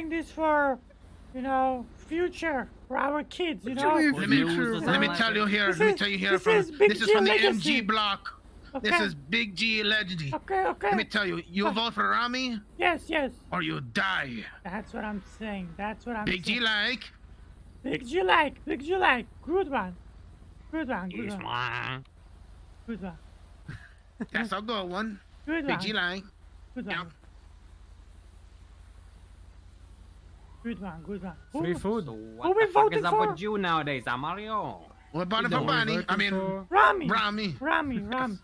doing this for, you know, future for our kids. You know. Let me, let me tell you here. This let me tell you here this from is Big this is G from the legacy. MG block. This is Big G legacy. Okay. Okay. Let me tell you, you vote for Ramee Yes. Yes. or you die. That's what I'm saying. That's what I'm Big G like. Big G like. Big G like. Good one. Good one. Good Yes, one. man. Good one. That's a good one. Good Big one. G like. Good Yeah. one. Good one. Good one. Who- Free food. So Who what we the fuck voting is up for? with you nowadays, huh, Mario? What about it Is for that what Bonnie? we're I mean, voting for? Ramee. Ramee. Ramee. Ramee.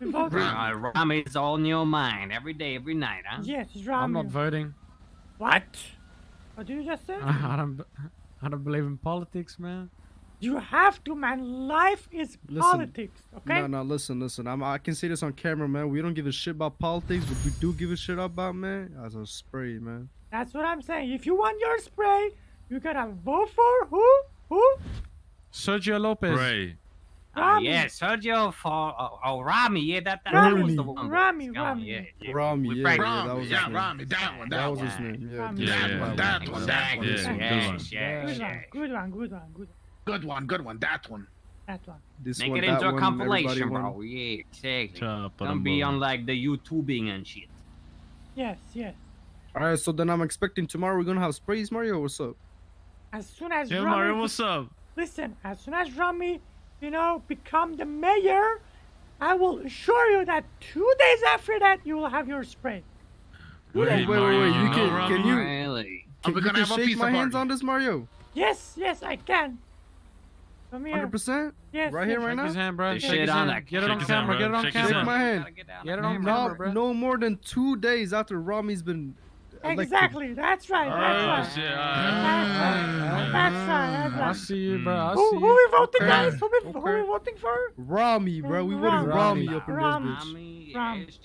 We voted. Ramee. Uh, Ramee's all in your mind every day, every night, huh? Yes, it's Ramee. I'm not voting. What? What did you just say? I don't. I don't believe in politics, man. You have to, man. Life is Listen. politics, okay? No, no, listen, listen. I'm, I can say this on camera, man. We don't give a shit about politics. What we do give a shit about, man, as a spray, man. That's what I'm saying. If you want your spray, you gotta vote for who? Who? Sergio Lopez. Ray. Ah, Ramee. yeah, Sergio for oh, oh Ramee, yeah, that that Ramee. was the one. that Ramee, was Ramee. Yeah, yeah. Ramee, yeah, break- yeah, Ramee, that was his yeah, name. Ramee, that one, That that was his name. Yeah, Ramee. yeah, That Yeah, one, yeah, that one, that one. Yeah, Exactly. good Yes, one. yes, Good yes. one, good one, good one, good one. Good one, good one. That one. That one. This Make one, it into a one, compilation, bro. won. Yeah, exactly. Chop Don't be on like the YouTubing and shit. Yes, yes. All right, so then I'm expecting tomorrow we're gonna have sprays, Mario. What's up? As soon as Yeah, Ramee, Mario, what's up? listen, as soon as Ramee, you know, become the mayor, I will assure you that two days after that you will have your spray. Wait, wait, wait, Mario, wait, you you can- Ramee? can you- Really? Can, you gonna can have shake my hands on this, Mario. Yes, yes, I can. Come here. 100. percent Yes, Right yes. here, right Shake his hand, bro. Shake Shake his it on hand. that- Get it shake on camera. hand, Get it on Shake his Shake camera. my hand. Get Get it on camera, Not bro. no more than two days after Ramee's been uh, elected. Exactly. That's right. Oh, That's right. That's right. That's right. I see you, bro. I see Who, who you. we voting, Okay. guys? Who we, who we voting for? Ramee, bro. We voted Ramee. Ramee up in this Ramee. bitch. Ramee, Ramee. yes,